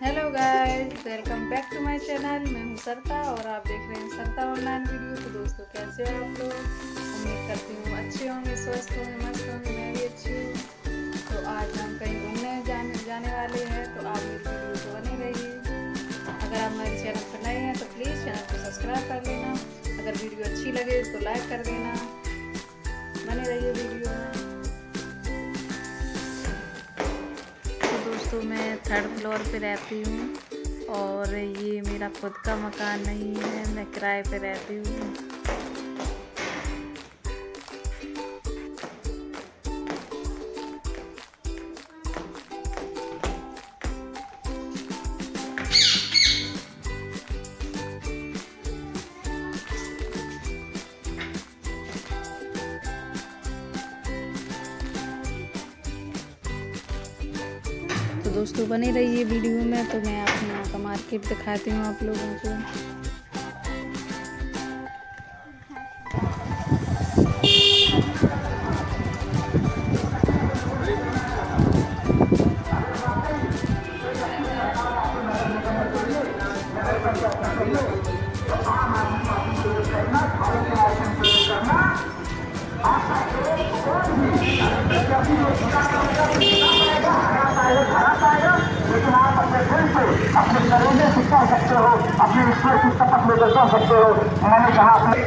Welcome back to my channel मैं हूँ सरता और आप देख रहे हैं सरता ऑनलाइन वीडियो तो दोस्तों, कैसे हो आप लोग? उम्मीद करती हूँ अच्छे होंगे, स्वस्थ होंगे, मस्त होंगे, मैं भी अच्छी हूँ। तो आज हम कहीं घूमने जाने जाने वाले हैं तो आप मेरी वीडियो को बने रहिए। अगर आप मेरे चैनल पर नए हैं तो प्लीज़ चैनल को सब्सक्राइब कर लेना। अगर वीडियो अच्छी लगे तो लाइक कर देना। बने रहिए वीडियो थर्ड फ्लोर पे रहती हूँ और ये मेरा खुद का मकान नहीं है, मैं किराए पे रहती हूँ। दोस्तों, बने रहिए वीडियो में। तो मैं आपको यहाँ का मार्केट दिखाती हूँ आप लोगों को। लेकिन अपने शरीर में शिक्षा सकते हो अपने ईश्वर की शपथ में बचा सकते हो मैंने कहा अपने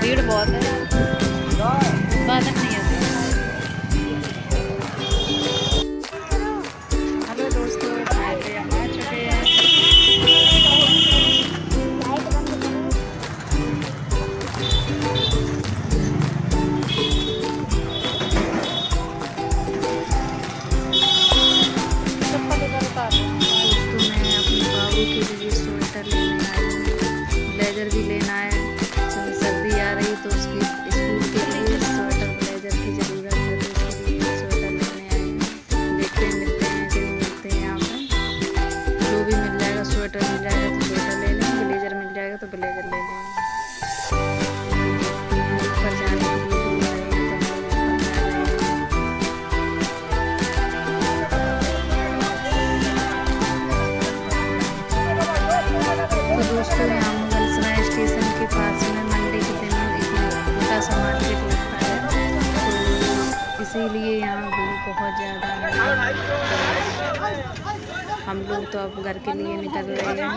भीड़ बहुत है। बादल नहीं आ हैं। दोस्तों, मैं अपने बाबू के लिए स्वेटर लेने आई हूँ। ब्लेजर भी लेना है। मार्केट लगता है। तो इसीलिए यहाँ भीड़ बहुत ज़्यादा है। हम लोग तो अब घर के लिए निकल रहे हैं।